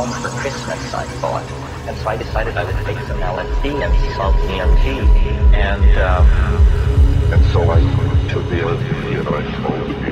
home for Christmas, I thought. And so I decided I would take some LSD and some DMT. And, um, And so I took the LSD and I smoked